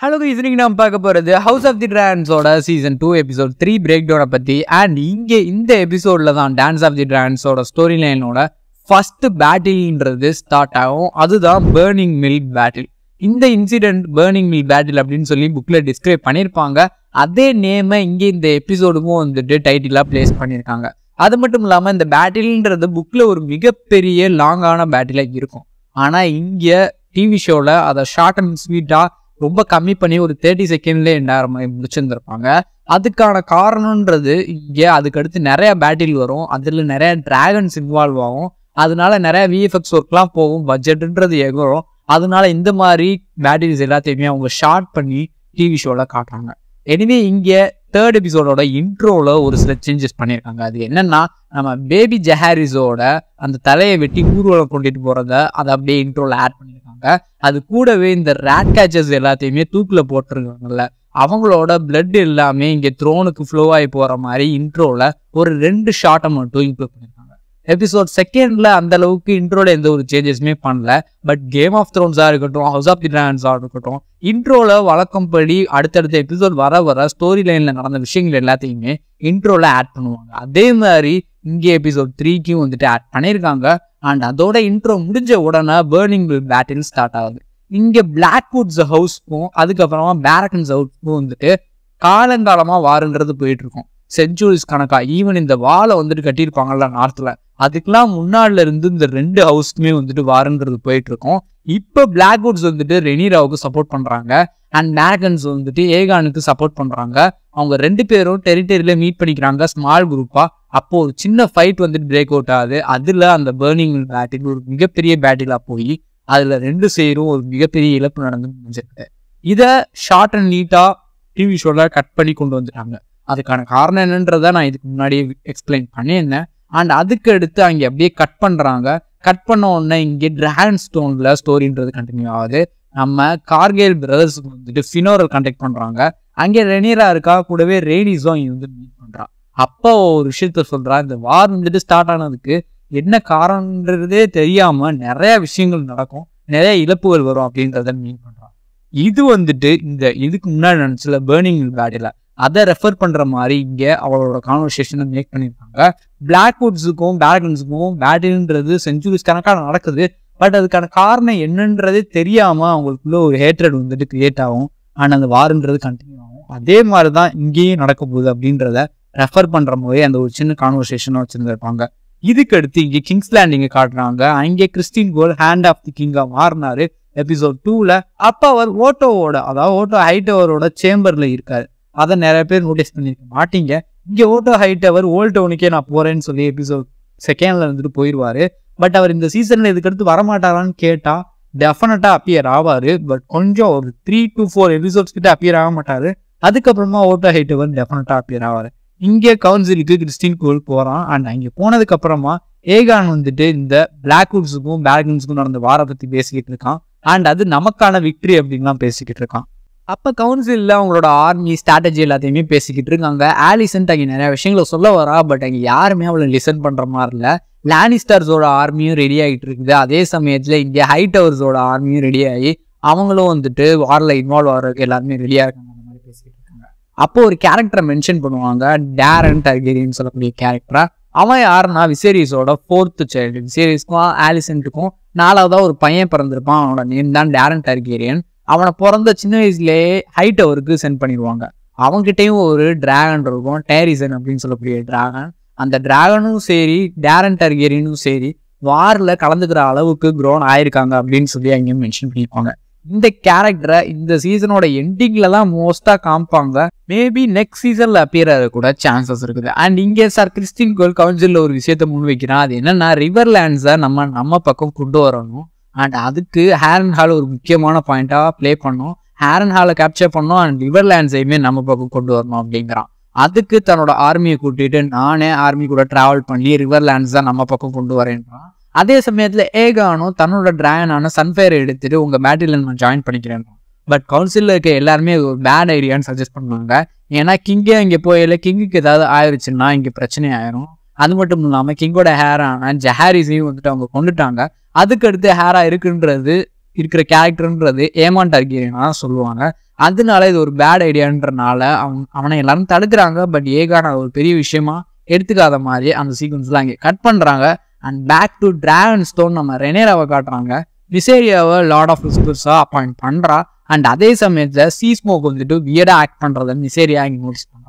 Hello இன்னைக்கு நம்ம பார்க்க போகிறது house of the ட்ரான்ஸோட season two episode three break டவுனை பற்றி அண்ட் இங்கே இந்த எபிசோடில் தான் டான்ஸ் ஆஃப் தி ட்ரான்ஸோட ஸ்டோரி லைனோட ஃபஸ்ட்டு பேட்டில்ன்றது ஸ்டார்ட் ஆகும். அதுதான் பேர்னிங் மில் பேட்டில் இந்த இன்சிடென்ட் பேர்னிங் மில் பேட்டில் அப்படின்னு சொல்லி புக்கில் டிஸ்கிரைப் பண்ணியிருப்பாங்க. அதே நேமை இங்கே இந்த எபிசோடுக்கும் வந்துட்டு டைட்டிலாக பிளேஸ் பண்ணியிருக்காங்க. அது மட்டும் இல்லாமல் இந்த பேட்டில்ன்றது புக்கில் ஒரு மிகப்பெரிய லாங்கான பேட்டிலாக இருக்கும். ஆனால் இங்கே டிவி ஷோவில் அதை ஷார்ட் அண்ட் ஸ்வீட்டாக ரொம்ப கம்மி பண்ணி ஒரு தேர்ட்டி செகண்ட்லேயே எண்டாயிரம் முடிச்சிருந்துருப்பாங்க. அதுக்கான காரணம்ன்றது இங்கே அதுக்கடுத்து நிறைய பேட்டில் வரும். அதில் நிறைய டிராகன்ஸ் இன்வால்வ் ஆகும். அதனால நிறைய விஎஃப்எக்ஸ் ஒர்க்லாம் போகும். பட்ஜெட்டுன்றது எகரும் அதனால இந்த மாதிரி பேட்டில்ஸ் எல்லாத்தையுமே அவங்க ஷார்ட் பண்ணி டிவி ஷோவில் காட்டுறாங்க. எனிவே இங்கே தேர்ட் எபிசோடோட இன்ட்ரோவில் ஒரு சில சேஞ்சஸ் பண்ணியிருக்காங்க. அது என்னன்னா நம்ம பேபி ஜஹாரிஸோட அந்த தலையை வெட்டி ஊர்வலம் கொண்டுட்டு போகிறத அதை அப்படியே இன்ட்ரோவில் ஆட் பண்ணியிருக்காங்க. அது கூடவே இந்த ரேட் கேச்சர்ஸ் எல்லாத்தையுமே தூக்கில் போட்டிருக்காங்கல்ல அவங்களோட பிளட் எல்லாமே இங்கே த்ரோனுக்கு ஃப்ளோ ஆகி போகிற மாதிரி இன்ட்ரோவில் ஒரு ரெண்டு ஷார்ட்டை மட்டும் இன்க்ளூட் பண்ணியிருக்காங்க. எபிசோட் செகண்ட்ல அந்த அளவுக்கு இன்ட்ரோல எந்த ஒரு சேஞ்சஸுமே பண்ணல. பட் கேம் ஆஃப் த்ரோன்ஸா இருக்கட்டும் ஹவுஸ் ஆஃப் தி டிரான்ஸா இருக்கட்டும் இன்ட்ரோல வழக்கம்படி அடுத்தடுத்த எபிசோட் வர வர ஸ்டோரி லைன்ல நடந்த விஷயங்கள் எல்லாத்தையுமே இன்ட்ரோல ஆட் பண்ணுவாங்க. அதே மாதிரி இங்கே எபிசோட் த்ரீக்கும் வந்துட்டு ஆட் பண்ணியிருக்காங்க. அண்ட் அதோட இன்ட்ரோ முடிஞ்ச உடனே பேர்னிங் பேட்டில் ஸ்டார்ட் ஆகுது. இங்கே பிளாக்வுட்ஸ் ஹவுஸ்க்கும் அதுக்கப்புறமா பேரக்கன்ஸ் ஹவுஸ்க்கும் வந்துட்டு காலங்காலமாக வாருன்றது போயிட்டு இருக்கும். செஞ்சுரிஸ் கணக்கா ஈவன் இந்த வாலை வந்துட்டு கட்டியிருப்பாங்கல்ல நார்த்தில் அதுக்கெல்லாம் முன்னாடில இருந்து இந்த ரெண்டு ஹவுஸ்க்குமே வந்துட்டு வாருன்றது போயிட்டு இருக்கோம் இப்போ பிளாக்வுட்ஸ் வந்துட்டு ரெனிராவுக்கு சப்போர்ட் பண்ணுறாங்க அண்ட் மேரகன்ஸ் வந்துட்டு ஏகானுக்கு சப்போர்ட் பண்ணுறாங்க அவங்க ரெண்டு பேரும் டெரிட்டரியில மீட் பண்ணிக்கிறாங்க ஸ்மால் குரூப்பாக அப்போ ஒரு சின்ன ஃபைட் வந்துட்டு பிரேக் அவுட் ஆகுது. அதில் அந்த பேர்னிங் பேட்டில் ஒரு மிகப்பெரிய பேட்டிலாக போய் அதில் ரெண்டு சைடும் ஒரு மிகப்பெரிய இழப்பு நடந்து முடிஞ்சிருக்கு இதை ஷார்ட் அண்ட் நீட்டாக டிவி ஷோவில் கட் பண்ணி கொண்டு வந்துட்டாங்க. அதுக்கான காரணம் என்னன்றதை நான் இதுக்கு முன்னாடி எக்ஸ்பிளைன் பண்ணியிருந்தேன். அண்ட் அதுக்கு அடுத்து அங்கே அப்படியே கட் பண்ணுறாங்க கட் பண்ண உடனே இங்கே டிராகன் ஸ்டோனில் ஸ்டோரின்றது கண்டினியூ ஆகுது. நம்ம கார்கேல் பிரதர்ஸ் வந்துட்டு ஃபினோரல் கான்டாக்ட் பண்ணுறாங்க அங்கே ரெனிரா இருக்கா? கூடவே ரேடிஸும் இங்கே வந்து மீட் பண்ணுறா அப்போ ஒரு விஷயத்த சொல்கிறா இந்த வார் வந்துட்டு ஸ்டார்ட் ஆனதுக்கு என்ன காரணன்றதே தெரியாமல் நிறைய விஷயங்கள் நடக்கும். நிறைய இழப்புகள் வரும் அப்படின்றத மீன் பண்ணுறான் இது வந்துட்டு இந்த இதுக்கு முன்னாடி நினச்சல பேர்னிங் பேடில் அதை ரெஃபர் பண்ணுற மாதிரி இங்கே அவளோட கான்வர்சேஷனை மேக் பண்ணியிருக்காங்க. பிளாக்வுட்ஸுக்கும் பேரகன்ஸுக்கும் பேட்டில்ன்றது செஞ்சுரிஸ் கணக்காக நடக்குது. பட் அதுக்கான காரணம் என்னன்றதே தெரியாமல் அவங்களுக்குள்ள ஒரு ஹேட்ரட் வந்துட்டு கிரியேட் ஆகும். ஆனால் அந்த வாருன்றது கண்டினியூ ஆகும். அதே மாதிரி தான் இங்கேயும் நடக்க போகுது அப்படின்றத ரெஃபர் பண்ணுற மாதிரி அந்த ஒரு சின்ன கான்வர்சேஷனை வச்சுருந்துருப்பாங்க. இதுக்கு அடுத்து இங்கே கிங்ஸ் லேண்டிங்கை காட்டுறாங்க. அங்கே Criston Cole hand of the கிங்காக மாறினாரு. எபிசோட் டூவில் அப்போ அவர் ஓட்டோவோட அதாவது ஓட்டோ ஹைட்டவரோட சேம்பரில் இருக்கார். அதை நிறைய பேர் நோட்டீஸ் பண்ணியிருக்க மாட்டீங்க. இங்கே ஓட்டோ ஹைட் அவர் ஓல்ட் டவுனுக்கே நான் போகிறேன்னு சொல்லி எபிசோட் செகண்டில் இருந்துட்டு போயிடுவாரு பட் அவர் இந்த சீசனில் இதுக்கடுத்து வரமாட்டாரான்னு கேட்டால் டெஃபினட்டாக அப்பியர் ஆவார். பட் கொஞ்சம் ஒரு த்ரீ டு ஃபோர் எபிசோட்ஸ் கிட்ட அப்பியர் ஆக மாட்டார். அதுக்கப்புறமா ஓட்டோ ஹைட் அவர் டெஃபினட்டா அப்பியர் ஆவார். இங்கே கவுன்சிலுக்கு கிறிஸ்டின் கோல் போகிறான் அண்ட் அங்கே போனதுக்கப்புறமா ஏகான் வந்துட்டு இந்த பிளாக்வுட்ஸுக்கும் பேலகன்ஸுக்கும் நடந்த வார பற்றி பேசிக்கிட்டு இருக்கான். அண்ட் அது நமக்கான விக்ட்ரி அப்படின்லாம் பேசிக்கிட்டு இருக்கான். அப்போ கவுன்சிலில் அவங்களோட ஆர்மி ஸ்ட்ராட்டஜி எல்லாத்தையுமே பேசிக்கிட்டு இருக்காங்க. ஆலிசன்ட் அங்கே நிறைய விஷயங்களை சொல்ல வரா பட் அங்கே யாருமே அவளை லிசன் பண்ணுற மாதிரி இல்லை. லானிஸ்டர்ஸோட ஆர்மியும் ரெடி ஆகிட்டு இருக்குது. அதே சமயத்தில் இங்கே ஹை டவர்ஸோட ஆர்மியும் ரெடி ஆகி அவங்களும் வந்துட்டு வாரில் இன்வால்வ் ஆகிறதுக்கு எல்லாருமே ரெடியாக இருக்காங்க. அந்த மாதிரி பேசிக்கிட்டு இருக்காங்க. அப்போ ஒரு கேரக்டரை மென்ஷன் பண்ணுவாங்க. டேரன் டர்கேரியன் சொல்லக்கூடிய கேரக்டரா அவன் யாருன்னா விசேரிஸோட ஃபோர்த்து சைல்டு விசேரிஸ்க்கும் ஆலிசன்ட்டுக்கும் நாலாவதாக ஒரு பையன் பிறந்திருப்பான். அவனோட நேம் தான் டேரன் டர்கேரியன் அவனை பிறந்த சின்ன வயசுலேயே ஹைட் அவருக்கு சென்ட் பண்ணிடுவாங்க. அவங்ககிட்டயும் ஒரு டிராகன் இருக்கும் டேரிசன் அப்படின்னு சொல்லக்கூடிய டிராகன் அந்த டிராகனும் சரி டேரன் டர்கேரியனும் சரி வாரில் கலந்துக்கிற அளவுக்கு க்ரோன் ஆயிருக்காங்க அப்படின்னு சொல்லி அங்கேயும் மென்ஷன் பண்ணியிருப்பாங்க. இந்த கேரக்டரை இந்த சீசனோட எண்டிங்ல தான் மோஸ்டா காமிப்பாங்க. மேபி நெக்ஸ்ட் சீசன்ல அப்பியர் ஆக கூட சான்சஸ் இருக்குது. அண்ட் இங்கே சார் கிறிஸ்டின் கோல் கவுன்சில் ஒரு விஷயத்த முன் வைக்கிறான் அது என்னன்னா ரிவர் லேண்ட்ஸை நம்ம நம்ம பக்கம் கொண்டு வரணும். அண்ட் அதுக்கு ஹேரன் ஹால் ஒரு முக்கியமான பாயிண்ட்டாக ப்ளே பண்ணோம். ஹேரன் ஹாலை கேப்சர் பண்ணோம் அண்ட் ரிவர் லேண்ட்ஸையுமே நம்ம பக்கம் கொண்டு வரணும் அப்படிங்கிறான். அதுக்கு தன்னோட ஆர்மியை கூட்டிட்டு நானே ஆர்மி கூட ட்ராவல் பண்ணி ரிவர் லேண்ட்ஸ் தான் நம்ம பக்கம் கொண்டு வரேன்றான். அதே சமயத்தில் ஏகானும் தன்னோட டிராகனான சன்ஃபயரை எடுத்துட்டு உங்கள் பேட்டில் நான் ஜாயின் பண்ணிக்கிறேன். பட் கவுன்சிலில் இருக்க எல்லாருமே ஒரு பேட் ஐடியான்னு சஜஸ்ட் பண்ணுவாங்க. ஏன்னா கிங்கே இங்கே போயில கிங்குக்கு ஏதாவது ஆயிடுச்சுன்னா இங்கே பிரச்சனை ஆயிரும். அது மட்டும் இல்லாமல் கிங்கோட ஹேரான ஜஹாரிஸையும் வந்துட்டு அவங்க கொண்டுட்டாங்க. அதுக்கடுத்து ஹேரா இருக்குன்றது இருக்கிற கேரக்டர்ன்றது ஏமான் டார்கேரியனா சொல்லுவாங்க. அதனால இது ஒரு பேட் ஐடியான்றனால அவன் அவனை எல்லாரும் தடுக்கிறாங்க. பட் ஏகான ஒரு பெரிய விஷயமா எடுத்துக்காத மாதிரி அந்த சீக்வன்ஸ்லாம் இங்கே கட் பண்ணுறாங்க and back to Dragonstone நம்ம ரெனேராவை காட்டுறாங்க. விசேரியாவை லார்ட் ஆஃப் விஸ்பர்ஸாக அப்பாயிண்ட் பண்ணுறா அண்ட் அதே சமயத்தில் சீ ஸ்மோக் வந்துட்டு வியடாக ஆக்ட் பண்ணுறதை மிசேரியா இங்கே நோட்டீஸ் பண்ணுறாங்க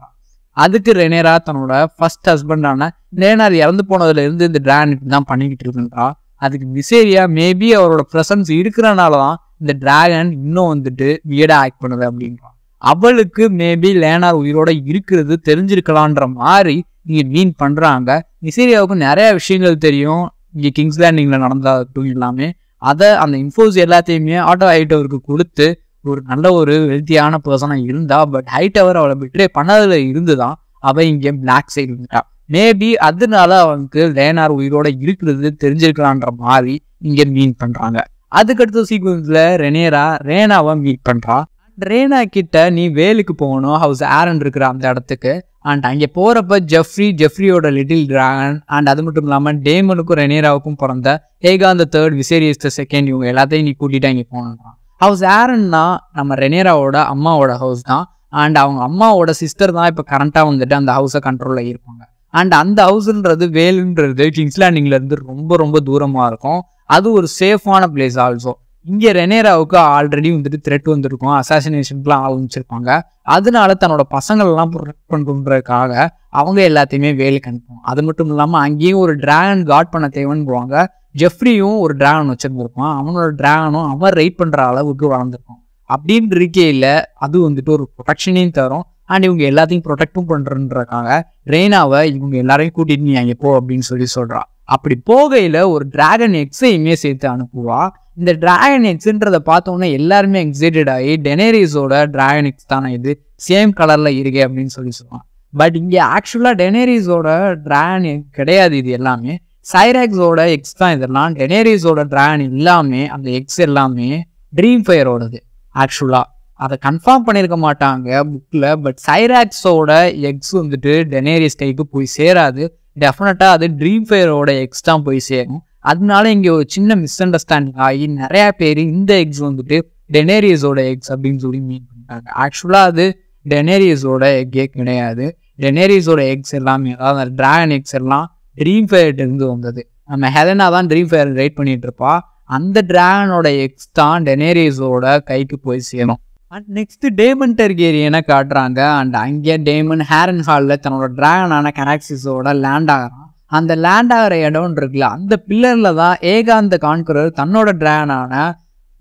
அதுக்கு ரெனேரா தன்னோட ஃபர்ஸ்ட் ஹஸ்பண்டான ரேனார் இறந்து போனதுல இருந்து இந்த டிராகன் தான் பண்ணிக்கிட்டு இருக்குன்றா. அதுக்கு விசேரியா மேபி அவரோட ப்ரெசன்ஸ் இருக்கிறனால தான் இந்த டிராகன் இன்னும் வந்துட்டு வியடா ஆக்ட் பண்ணுது அப்படின்றான் அவளுக்கு மேபி லேனார் உயிரோட இருக்கிறது தெரிஞ்சிருக்கலான்ற மாதிரி இங்கே மீன் பண்ணுறாங்க விசேரியாவுக்கு நிறைய விஷயங்கள் தெரியும். இங்கே கிங்ஸ் லேண்டிங்ல நடந்தாட்டும் எல்லாமே அதை அந்த இன்ஃபோஸ் எல்லாத்தையுமே ஆட்டோ ஆகிட்டவருக்கு கொடுத்து ஒரு நல்ல ஒரு ஹெல்த்தியான பர்சனா இருந்தா பட் ஹைட்டவர் அவளை பிட்ரே பண்ணதுல இருந்துதான் அவன் இங்க பிளாக் சைடு இருந்துட்டா மேபி அதனால அவனுக்கு லேனார் உயிரோட இருக்கிறது தெரிஞ்சிருக்கலான்ற மாதிரி இங்க மீன் பண்றாங்க. அதுக்கடுத்த சீக்வன்ஸில் ரெனேரா ரேனாவை மீட் பண்றா. ரேனா கிட்ட நீ வேலுக்கு போகணும். ஹவுஸ் ஆரன் இருக்கிற அந்த இடத்துக்கு. அண்ட் அங்கே போறப்ப ஜெஃப்ரி ஜெஃப்ரியோட லிட்டில் டிராகன் அண்ட் அது மட்டும் இல்லாம டேமனுக்கும் ரெனேராவுக்கும் பிறந்த ஏகா அந்த தேர்ட் விசேரியஸ் த செகண்ட் இவங்க எல்லாத்தையும் நீ கூட்டிட்டு அங்கே போகணுன்றான் ஹவுஸ் ஏரன்னா நம்ம ரெனேராவோட அம்மாவோட ஹவுஸ் தான். அண்ட் அவங்க அம்மாவோட சிஸ்டர் தான் இப்போ கரண்ட்டாக வந்துட்டு அந்த ஹவுஸை கண்ட்ரோலில் இருப்பாங்க. அண்ட் அந்த ஹவுஸ்ன்றது வேலுன்றது கிங்ஸ்லாண்டிங்லேருந்து ரொம்ப ரொம்ப தூரமாக இருக்கும். அது ஒரு சேஃபான பிளேஸ் ஆல்சோ இங்கே ரெனேராவுக்கு ஆல்ரெடி வந்துட்டு த்ரெட் வந்திருக்கும். அசாசினேஷனுக்குலாம் ஆரம்பிச்சிருப்பாங்க. அதனால தன்னோட பசங்களெல்லாம் ப்ரொடெக்ட் பண்ணுறதுக்காக அவங்க எல்லாத்தையுமே வேலுக்கு அனுப்புவோம் அது மட்டும் இல்லாமல் அங்கேயும் ஒரு டிராகன் காட் பண்ண தேவைன்னு போவாங்க ஜெஃப்ரியும் ஒரு டிராகன் வச்சுருந்துருப்பான். அவனோட டிராகனும் அவன் ரைட் பண்ணுற அளவுக்கு வளர்ந்துருக்கும். அப்படின்னு இருக்கையில் அது வந்துட்டு ஒரு ப்ரொடெக்ஷனையும் தரும். அண்ட் இவங்க எல்லாத்தையும் ப்ரொடெக்டும் பண்ணுறன்றக்காக ரெய்னாவை இவங்க எல்லாரையும் கூட்டிட்டு நீ அங்கே போ அப்படின்னு சொல்லி சொல்றா. அப்படி போகையில் ஒரு டிராகன் எக்ஸையுமே சேர்த்து அனுப்புவா. இந்த டிராகன் எக்ஸுன்றதை பார்த்தோன்னே எல்லாருமே எக்ஸைட்டட் ஆகி டெனேரிஸோட டிராகன் எக்ஸ் தானே இது? சேம் கலரில் இருக்கே அப்படின்னு சொல்லி சொல்லுவான். பட் இங்கே ஆக்சுவலாக டெனேரிஸோட டிராகன் கிடையாது இது எல்லாமே. சைராக்ஸோட எக்ஸ் தான் இதெல்லாம். டெனேரிஸோட ட்ராகன் எல்லாமே அந்த எக்ஸ் எல்லாமே ட்ரீம் ஃபயரோடது ஆக்சுவலாக அதை கன்ஃபார்ம் பண்ணியிருக்க மாட்டாங்க புக்கில் பட் சைராக்ஸோட எக்ஸ் வந்துட்டு டெனேரிஸ் கைக்கு போய் சேராது. டெஃபினட்டாக அது ட்ரீம் ஃபயரோட எக்ஸ் தான் போய் சேரும். அதனால இங்கே ஒரு சின்ன மிஸ் அண்டர்ஸ்டாண்டிங் ஆகி நிறையா பேர் இந்த எக்ஸ் வந்துட்டு டெனேரியஸோட எக்ஸ் அப்படின்னு சொல்லி மீன் பண்ணிட்டாங்க. ஆக்சுவலாக அது டெனேரியஸோட எக்கே கிடையாது. டெனேரியஸோட எக்ஸ் எல்லாமே அதாவது அந்த எக்ஸ் எல்லாம் ட்ரீம் ஃபயர்ட் இருந்து வந்தது. நம்ம ஹெலனா தான் ட்ரீம் ஃபயர் ரைட் பண்ணிட்டு இருப்பா. அந்த டிராகனோட எக்ஸ் தான் டெனேரியஸோட கைக்கு போய் சேரும். அண்ட் நெக்ஸ்ட் டேமன் டெர்கேரியனை காட்டுறாங்க? அண்ட் அங்கே டேமன் ஹேரன் ஹாலில் தன்னோட டிராகனான கனாக்சிஸோட லேண்ட் ஆகிறான். அந்த லேண்ட் ஆகிற இடம் இருக்குல்ல அந்த பில்லரில் தான் ஏகாந்த கான்குரர் தன்னோட டிராகனான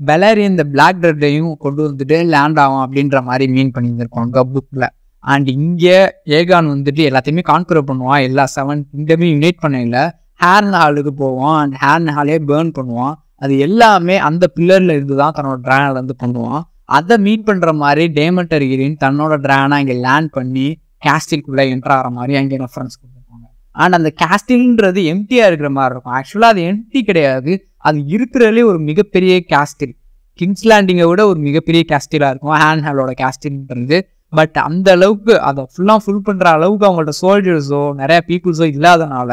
பெலரி இந்த பிளாக் டெட்டையும் கொண்டு வந்துட்டு லேண்ட் ஆகும் அப்படின்ற மாதிரி மீன் பண்ணியிருந்திருப்பாங்க புக்கில் அண்ட் இங்கே ஏகான் வந்துட்டு எல்லாத்தையுமே கான்குரர் பண்ணுவான் எல்லா செவன் கிங்டமே யுனைட் பண்ணல ஹேர்ன் ஹாலுக்கு போவான். அண்ட் ஹேர்ன் ஹாலே பேர்ன் பண்ணுவான். அது எல்லாமே அந்த பில்லரில் இருந்து தான் தன்னோட ட்ரானில் இருந்து பண்ணுவான். அதை மீட் பண்ணுற மாதிரி டேமன் டர்கிரின் தன்னோட ட்ரானை அங்கே லேண்ட் பண்ணி கேஸ்டில்குள்ள என்ட்ரு ஆகிற மாதிரி அங்கே ரெஃபரன்ஸ் கொடுத்துருப்பாங்க அண்ட் அந்த கேஸ்டில்ன்றது எம்டியாக இருக்கிற மாதிரி இருக்கும். ஆக்சுவலாக அது எம்டி கிடையாது. அது இருக்கிறதுலே ஒரு மிகப்பெரிய கேஸ்டில் கிங்ஸ் லேண்டிங்கை விட ஒரு மிகப்பெரிய கேஸ்டிலாக இருக்கும். ஹேண்ட் ஹேலோட கேஸ்டில்ன்றது பட் அந்த அளவுக்கு அதை ஃபுல்லாக ஃபுல் பண்ணுற அளவுக்கு அவங்கள்ட்ட சோல்ஜர்ஸோ நிறைய பீப்புள்ஸோ இல்லாதனால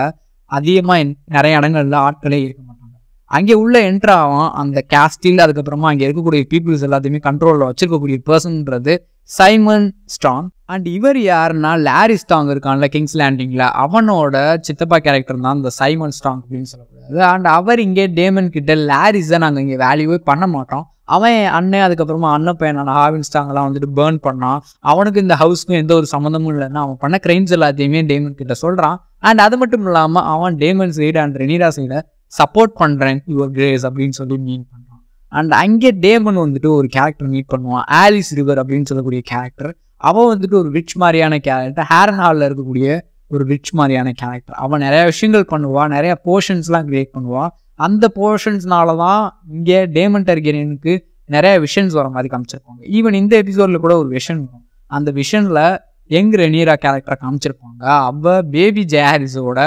அதிகமாக நிறைய இடங்கள்ல ஆட்களே இருக்க மாட்டாங்க. அங்கே உள்ள என்ட்ரு ஆகும் அந்த கேஸ்டில் அதுக்கப்புறமா அங்கே இருக்கக்கூடிய பீப்புள்ஸ் எல்லாத்தையுமே கண்ட்ரோலில் வச்சிருக்கக்கூடிய பர்சன்ன்றது சைமன் ஸ்ட்ராங் அண்ட் இவர் யாருன்னா லாரி ஸ்ட்ராங் இருக்கான்ல கிங்ஸ் லேண்டிங்கில் அவனோட சித்தப்பா கேரக்டர் தான் இந்த சைமன் ஸ்ட்ராங் அப்படின்னு சொல்லக்கூடாது அண்ட் அவர் இங்கே டேமன் கிட்ட லாரிஸை நாங்கள் இங்கே வேல்யூவே பண்ண மாட்டோம். அவன் அண்ணன் அதுக்கப்புறமா அண்ணன் பையனான ஹாவின் ஸ்டாங்லாம் வந்துட்டு பேர்ன் பண்ணான். அவனுக்கு இந்த ஹவுஸ்க்கும் எந்த ஒரு சம்மந்தமும் இல்லைன்னா அவன் பண்ண கிரைம்ஸ் எல்லாத்தையுமே டேமன் கிட்ட சொல்கிறான் அண்ட் அது மட்டும் இல்லாமல் அவன் டேமன் சைடு அண்ட் ரெனிரா சைடை சப்போர்ட் பண்ணுறேன் யுவர் கிரேஸ் அப்படின்னு சொல்லி மீன் பண்ணுறான் அண்ட் அங்கே டேமன் வந்துட்டு ஒரு கேரக்டர் மீட் பண்ணுவான். ஆலிஸ் ரிவர் அப்படின்னு சொல்லக்கூடிய கேரக்டர் அவன் வந்துட்டு ஒரு ரிச் மாதிரியான கேரக்டர் ஹேர் ஹாலில் இருக்கக்கூடிய ஒரு ரிச் மாதிரியான கேரக்டர் அவன் நிறையா விஷயங்கள் பண்ணுவான் நிறையா போர்ஷன்ஸ்லாம் கிரியேட் பண்ணுவான். அந்த போர்ஷன்ஸ்னால தான் இங்கே டேமன் டர்கேரியனுக்கு நிறைய விஷன்ஸ் வர மாதிரி காமிச்சிருப்பாங்க. ஈவன் இந்த எபிசோடில் கூட ஒரு விஷன் வரும். அந்த விஷனில் யங் ரெனீரா கேரக்டரை காமிச்சிருப்பாங்க. அவ பேபி ஜெயஹாரிஸோட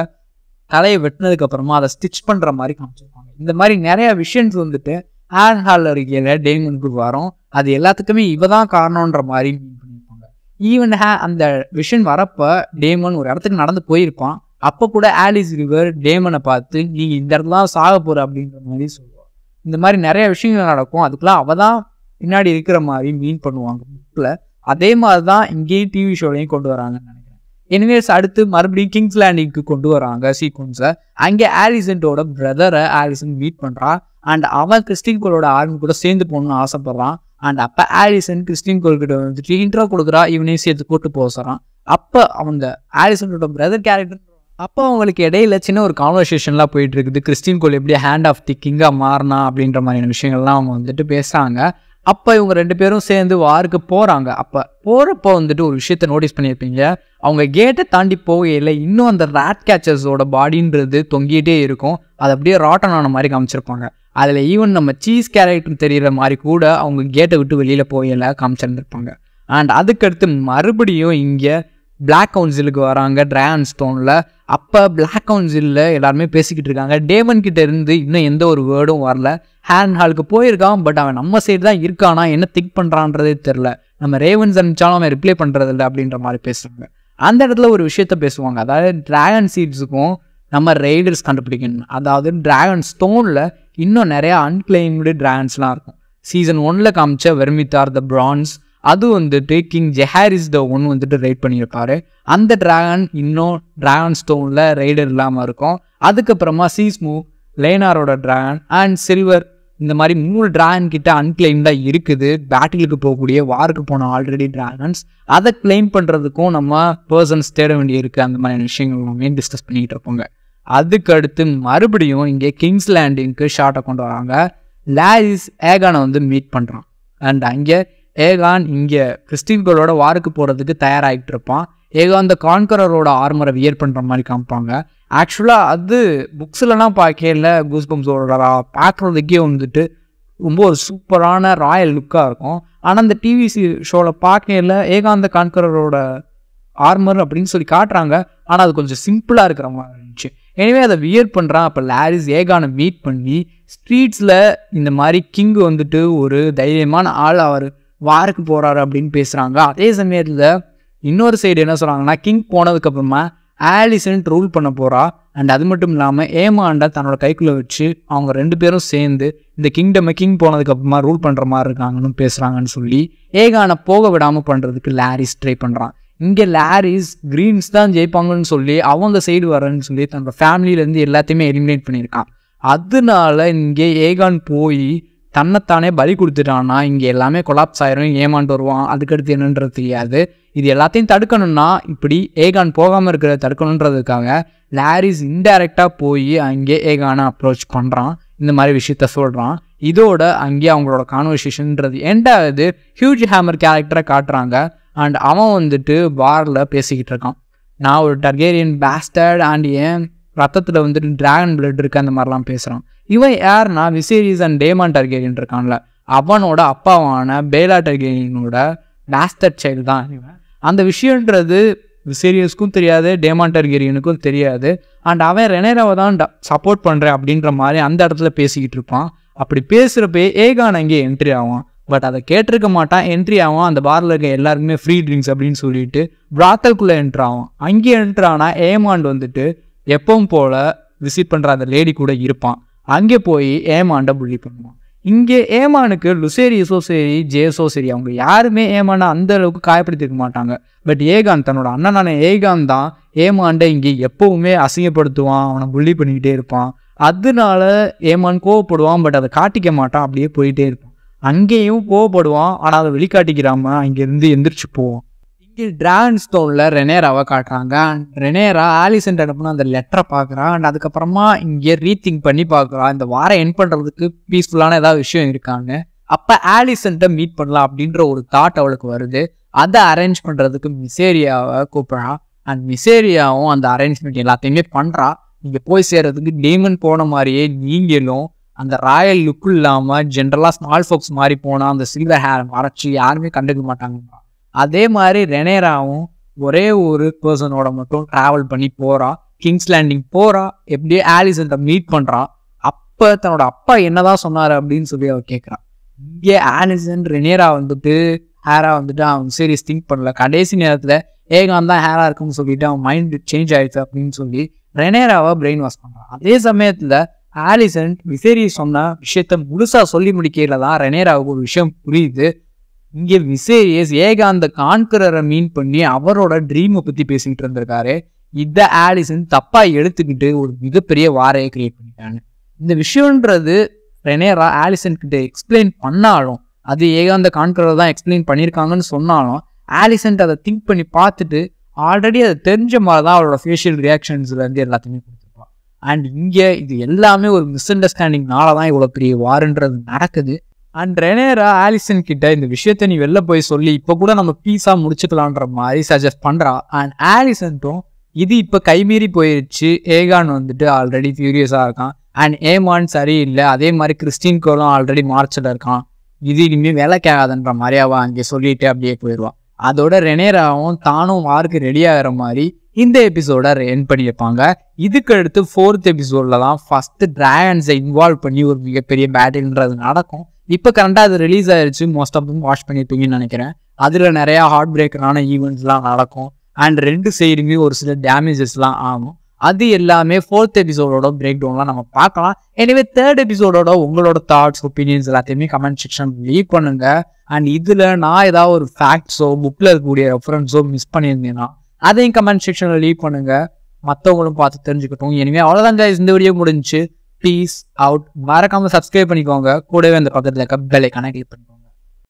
தலையை வெட்டினதுக்கு அப்புறமா அதை ஸ்டிச் பண்ணுற மாதிரி காமிச்சிருப்பாங்க. இந்த மாதிரி நிறைய விஷன்ஸ் வந்துட்டு ஹேர் ஹால் அருகேல டேமனுக்கு வரும். அது எல்லாத்துக்குமே இவ தான் காரணன்ற மாதிரி மீன் பண்ணியிருப்பாங்க. ஈவன் ஹே அந்த விஷன் வரப்போ டேமன் ஒரு இடத்துக்கு நடந்து போயிருப்பான். அப்போ கூட ஆலிஸ் ரிவர் டேமனை பார்த்து நீ இந்த இடத்துல தான் சாக போற அப்படின்ற மாதிரி சொல்லுவாள் இந்த மாதிரி நிறைய விஷயங்கள் நடக்கும். அதுக்கெல்லாம் அவள் தான் பின்னாடி இருக்கிற மாதிரி மீன் பண்ணுவாங்க புக்கில் அதே மாதிரி தான் இங்கேயும் டிவி ஷோலையும் கொண்டு வராங்கன்னு நினைக்கிறேன். எனிவேஸ் அடுத்து மறுபடியும் கிங்ஸ் லேண்டிங்க்கு கொண்டு வராங்க சீக்வன்ஸை அங்கே ஆலிசன்ட்டோட பிரதரை ஆலிசன் மீட் பண்ணுறான் அண்ட் அவன் கிறிஸ்டின் கோலோட ஆர்மி கூட சேர்ந்து போகணும்னு ஆசைப்பட்றான். அண்ட் அப்போ ஆலிசன் கிறிஸ்டின் கோல் கிட்ட வந்துட்டு இன்ட்ரோ கொடுக்குறா. இவனையும் சேர்த்து கூட்டு போக சொல்கிறான் அப்போ அவங்க ஆலிசனோட பிரதர் கேரக்டர் அப்போ அவங்களுக்கு இடையில சின்ன ஒரு கான்வர்சேஷன்லாம் போயிட்டு இருக்குது. கிறிஸ்டின் கோல் எப்படி ஹேண்ட் ஆஃப் தி கிங்காக மாறினா அப்படின்ற மாதிரியான விஷயங்கள்லாம் அவங்க வந்துட்டு பேசுகிறாங்க அப்போ இவங்க ரெண்டு பேரும் சேர்ந்து வாருக்கு போகிறாங்க அப்போ போகிறப்போ வந்துட்டு ஒரு விஷயத்த நோட்டீஸ் பண்ணியிருப்பீங்க. அவங்க கேட்டை தாண்டி போகையில் இன்னும் அந்த ரேட் கேச்சர்ஸோட பாடின்றது தொங்கிட்டே இருக்கும். அது அப்படியே ராட்டன் ஆன மாதிரி காமிச்சிருப்பாங்க. அதில் ஈவன் நம்ம சீஸ் கேரக்டர் தெரிகிற மாதிரி கூட அவங்க கேட்டை விட்டு வெளியில் போகையில் காமிச்சிருந்துருப்பாங்க. அண்ட் அதுக்கடுத்து மறுபடியும் இங்கே பிளாக் கவுன்சிலுக்கு வராங்க ட்ராகன் ஸ்டோனில் அப்போ பிளாக் கவுன்சிலில் எல்லாருமே பேசிக்கிட்டு இருக்காங்க. டேமன் கிட்ட இருந்து இன்னும் எந்த ஒரு வேர்டும் வரல. ஹேண்ட் ஹாலுக்கு போயிருக்கான் பட் அவன் நம்ம சைடு தான் இருக்கானா என்ன திங்க் பண்ணுறான்றதே தெரில நம்ம ரேவன்ஸ் அனுப்பிச்சாலும் அவன் ரிப்ளை பண்ணுறது இல்லை அப்படின்ற மாதிரி பேசுகிறாங்க அந்த இடத்துல ஒரு விஷயத்த பேசுவாங்க. அதாவது ட்ராகன் சீட்ஸுக்கும் நம்ம ரெய்டர்ஸ் கண்டுபிடிக்கணும். அதாவது டிராகன் ஸ்டோனில் இன்னும் நிறையா அன்கிளைம்டு ட்ராகன்ஸ்லாம் இருக்கும். சீசன் ஒன்னில் காமிச்ச வெர்மித்தார் த பிரான்ஸ் அது வந்துட்டு கிங் ஜெஹாரிஸ் த ஒன் வந்துட்டு ரைட் பண்ணியிருப்பாரு அந்த டிராகன் இன்னும் டிராகன் ஸ்டோனில் ரைடர் இல்லாமல் இருக்கும். அதுக்கப்புறமா சீஸ்மூ லேனாரோட டிராகன் அண்ட் சில்வர் இந்த மாதிரி மூணு டிராகன் கிட்ட அன்கிளைம்டாக இருக்குது. பேட்டிலுக்கு போகக்கூடிய வாருக்கு போன ஆல்ரெடி டிராகன்ஸ் அதை கிளைம் பண்ணுறதுக்கும் நம்ம பர்சன்ஸ் தேட வேண்டியிருக்கு. அந்த மாதிரி விஷயங்கள் எல்லாமே டிஸ்கஸ் பண்ணிக்கிட்டு இருப்போங்க அதுக்கடுத்து மறுபடியும் இங்கே கிங்ஸ் லேண்டிங்க்கு ஷார்ட்டை கொண்டு வராங்க. லாரிஸ் ஏகானை வந்து மீட் பண்ணுறான் அண்ட் அங்கே ஏகான் இங்கே கிறிஸ்டின்களோட வாருக்கு போகிறதுக்கு தயாராகிட்டு இருப்பான். ஏகான் the கான்கரரோட ஆர்மரை வியர் பண்ணுற மாதிரி காமிப்பாங்க. ஆக்சுவலாக அது புக்ஸ்லலாம் பார்க்கல கூஸ்பம்ஸோட பார்க்குறதுக்கே வந்துட்டு ரொம்ப ஒரு சூப்பரான ராயல் லுக்காக இருக்கும். ஆனால் அந்த டிவி ஷோவில் பார்க்கல ஏகாந்த கான்கரரோட ஆர்மர் அப்படின்னு சொல்லி காட்டுறாங்க. ஆனால் அது கொஞ்சம் சிம்பிளாக இருக்கிற மாதிரி இருந்துச்சு. எனவே அதை வியர் பண்ணுறான் அப்போ லாரிஸ் ஏகானை மீட் பண்ணி ஸ்ட்ரீட்ஸில் இந்த மாதிரி கிங் வந்துட்டு ஒரு தைரியமான ஆள் அவர் வாருக்கு போகிறாரு அப்படின்னு பேசுகிறாங்க அதே சமயத்தில் இன்னொரு சைடு என்ன சொல்கிறாங்கன்னா கிங் போனதுக்கப்புறமா ஆலிசன்ட் ரூல் பண்ண போகிறா அண்ட் அது மட்டும் இல்லாமல் ஏமாண்டா தன்னோட கைக்குள்ளே வச்சு அவங்க ரெண்டு பேரும் சேர்ந்து இந்த கிங்டமை கிங் போனதுக்கப்புறமா ரூல் பண்ணுற மாதிரி இருக்காங்கன்னு பேசுகிறாங்கன்னு சொல்லி ஏகானை போக விடாமல் பண்ணுறதுக்கு லாரிஸ் ட்ரை பண்ணுறான் இங்கே லாரிஸ் க்ரீன்ஸ் தான் ஜெயிப்பாங்கன்னு சொல்லி அவங்க சைடு வரேன்னு சொல்லி தன்னோட ஃபேமிலியிலேருந்து எல்லாத்தையுமே எலிமினேட் பண்ணியிருக்கான். அதனால இங்கே ஏகான் போய் தன்னைத்தானே பலி கொடுத்துட்டான்னா இங்கே எல்லாமே கொலாப்ஸ் ஆயிரும் ஏமாண்டு வருவான். அதுக்கடுத்து என்னன்றது தெரியாது. இது எல்லாத்தையும் தடுக்கணும்னா இப்படி ஏகான் போகாமல் இருக்கிறத தடுக்கணுன்றதுக்காக லாரிஸ் இன்டைரக்டாக போய் அங்கே ஏகானை அப்ரோச் பண்ணுறான் இந்த மாதிரி விஷயத்த சொல்கிறான் இதோட அங்கே அவங்களோட கான்வர்சேஷன்ன்றது எண்டாவது ஹியூஜ் ஹேமர் கேரக்டரை காட்டுறாங்க. அண்ட் அவன் வந்துட்டு பாரில் பேசிக்கிட்டு இருக்கான். நான் ஒரு டர்கேரியன் பேஸ்டர்ட் அண்ட் ஏன் ரத்தத்தில் வந்துட்டு ட்ராகன் பிளட் இருக்கு அந்த மாதிரிலாம் பேசுகிறான் இவன் யாருன்னா விசேரிஸ் அண்ட் டேமான் டர்கேரியன் இருக்கான்ல. அவனோட அப்பாவான பேலா டர்கேரியனோட பேஸ்டர்ட் சைல்டு தான் இவன். அந்த விஷயன்றது விசேரியஸ்க்கும் தெரியாது டேமான் டர்கேரியனுக்கும் தெரியாது. அண்ட் அவன் ரெனேராவை தான் சப்போர்ட் பண்ணுறேன் அப்படின்ற மாதிரி அந்த இடத்துல பேசிக்கிட்டு இருப்பான். அப்படி பேசுகிறப்பே ஏகான் அங்கே என்ட்ரி ஆகும் பட் அதை கேட்டிருக்க மாட்டான் என்ட்ரி ஆகும் அந்த பாரில் இருக்க எல்லாருக்குமே ஃப்ரீ ட்ரிங்க்ஸ் அப்படின்னு சொல்லிட்டு பிராத்தல்குள்ளே என்ட்ரு ஆகும் அங்கேயே என்ட்ரு ஆனால் ஏமாண்ட் வந்துட்டு எப்பவும் போல் விசிட் பண்ணுற அந்த லேடி கூட இருப்பான். அங்கே போய் ஏமாண்ட புள்ளி பண்ணுவான். இங்கே ஏமானுக்கு லுசேரியஸோ சரி ஜேஸோ சரி அவங்க யாருமே ஏமானை அந்த அளவுக்கு காயப்படுத்திருக்க மாட்டாங்க. பட் ஏகாந்த் தன்னோட அண்ணனான ஏகாந்த் தான் ஏமாண்டை இங்கே எப்பவுமே அசிங்கப்படுத்துவான் அவனை புள்ளி பண்ணிக்கிட்டே இருப்பான். அதனால ஏமான் கோவப்படுவான் பட் அதை காட்டிக்க மாட்டான் அப்படியே போயிட்டே இருப்பான். அங்கேயும் கோவப்படுவான் ஆனால் அதை வெளிக்காட்டிக்கிறாம அங்கேருந்து எந்திரிச்சு போவான். கீழ் டிராகன் ஸ்டோனில் ரெனேராவை காட்டுறாங்க. ரெனேரா ஆலிசன் அனுப்புன அந்த லெட்டரை பார்க்குறான் அண்ட் அதுக்கப்புறமா இங்கே ரீதிங்க் பண்ணி பார்க்குறான் இந்த வாரம் என் பண்ணுறதுக்கு பீஸ்ஃபுல்லான ஏதாவது விஷயம் இருக்காங்க அப்போ ஆலிசன்ட்ட மீட் பண்ணலாம் அப்படின்ற ஒரு தாட் அவளுக்கு வருது. அதை அரேஞ்ச் பண்ணுறதுக்கு மிசேரியாவை கூப்பிட்றான் அண்ட் மிசேரியாவும் அந்த அரேஞ்ச்மெண்ட் எல்லாத்தையுமே பண்ணுறா இங்கே போய் சேர்றதுக்கு டேமன் போன மாதிரியே நீங்களும் அந்த ராயல் லுக் இல்லாமல் ஜென்ரலாக ஸ்மால் ஃபோக்ஸ் மாதிரி போனால் அந்த சில்வர் ஹேர் மறைச்சி யாருமே கண்டுக்க மாட்டாங்க அதே மாதிரி ரெனேராவும் ஒரே ஒரு பர்சனோட மட்டும் ட்ராவல் பண்ணி போறா. கிங்ஸ் லேண்டிங் போறா. எப்படியே ஆலிசன்ட்ட மீட் பண்றா. அப்போ தன்னோட அப்பா என்னதான் சொன்னார் அப்படின்னு சொல்லி அவர் கேட்குறான் இங்கே ஆலிசன் ரெனேரா வந்துட்டு ஹேரா வந்துட்டு அவன் சீரியஸ் திங்க் பண்ணல. கடைசி நேரத்தில் ஏகான் தான் ஹேரா இருக்குன்னு சொல்லிட்டு அவன் மைண்ட் சேஞ்ச் ஆயிடுச்சு அப்படின்னு சொல்லி ரெனேராவை பிரெயின் வாஷ் பண்ணுறான் அதே சமயத்தில் ஆலிசன் விசேரி சொன்ன விஷயத்த முழுசாக சொல்லி முடிக்கிறதான் ரெனேராவுக்கு ஒரு விஷயம் புரியுது. இங்கே விசேரியஸ் ஏகாந்த கான்கரரை மீன் பண்ணி அவரோட ட்ரீமை பற்றி பேசிக்கிட்டு இருந்திருக்காரு. இதை ஆலிசன் தப்பாக எடுத்துக்கிட்டு ஒரு மிகப்பெரிய வாரையை கிரியேட் பண்ணிட்டாங்க. இந்த விஷயன்றது ரெனேரா ஆலிசன் கிட்ட எக்ஸ்பிளைன் பண்ணாலும் அது ஏகாந்த கான்கரர் தான் எக்ஸ்பிளைன் பண்ணியிருக்காங்கன்னு சொன்னாலும் ஆலிசன்ட் அதை திங்க் பண்ணி பார்த்துட்டு ஆல்ரெடி அதை தெரிஞ்ச மாதிரி தான் அவரோட ஃபேஷியல் ரியாக்ஷன்ஸ்லேருந்து எல்லாத்தையுமே கொடுத்துருப்பான். அண்ட் இங்கே இது எல்லாமே ஒரு மிஸ் அண்டர்ஸ்டாண்டிங்னால தான் இவ்வளோ பெரிய வாருன்றது நடக்குது. அண்ட் ரெனேரா ஆலிசன் கிட்ட இந்த விஷயத்த நீ வெளில போய் சொல்லி இப்போ கூட நம்ம பீஸா முடிச்சுக்கலான்ற மாதிரி சஜஸ்ட் பண்றா. அண்ட் ஆலிசன்ட்டும் இது இப்போ கைமீறி போயிருச்சு. ஏகான் வந்துட்டு ஆல்ரெடி ஃபியூரியஸாக இருக்கான். அண்ட் ஏமான் சரியில்லை. அதே மாதிரி கிறிஸ்டின் கோலும் ஆல்ரெடி மார்ச்சில் இருக்கான். இது இனிமேல் வேலைக்கு ஆகாதுன்ற மாதிரி அவன் அங்கே சொல்லிட்டு அப்படியே போயிடுவான். அதோட ரெனேராவும் தானும் மார்க்கு ரெடி ஆகிற மாதிரி இந்த எபிசோட என் பண்ணியிருப்பாங்க இதுக்கு அடுத்து ஃபோர்த் எபிசோட்ல தான் ஃபர்ஸ்ட் டிராகன்ஸை இன்வால்வ் பண்ணி ஒரு மிகப்பெரிய பேட்டில்ன்றது நடக்கும். இப்போ கரண்டாக அது ரிலீஸ் ஆயிடுச்சு மோஸ்ட் ஆஃப் வாட்ச் பண்ணியிருப்பீங்கன்னு நினைக்கிறேன். அதில் நிறையா ஹார்ட் பிரேக்கரான ஈவெண்ட்ஸ்லாம் நடக்கும். அண்ட் ரெண்டு சைடுமே ஒரு சில டேமேஜஸ்லாம் ஆகும். அது எல்லாமே ஃபோர்த் எபிசோடோட பிரேக் டவுன்லாம் நம்ம பார்க்கலாம். எனவே தேர்ட் எபிசோடோட உங்களோட தாட்ஸ் ஒப்பீனியன்ஸ் எல்லாத்தையுமே கமெண்ட் செக்ஷன் லீவ் பண்ணுங்க. அண்ட் இதில் நான் ஏதாவது ஒரு ஃபேக்ட்ஸோ புக்கில் இருக்கக்கூடிய ரெஃபரன்ஸோ மிஸ் பண்ணியிருந்தேன்னா அதையும் கமெண்ட் செக்ஷனில் லீவ் பண்ணுங்க. மற்றவங்களும் பார்த்து தெரிஞ்சுக்கட்டும். இனிமேல் அவ்வளோதான் இந்த வீடியோ முடிஞ்சு பீஸ் அவுட் மறக்காமல் சப்ஸ்கிரைப் பண்ணிக்கோங்க. கூடவே அந்த பக்கத்தில் இருக்க பெல் ஐக்கானை கிளிக் பண்ணி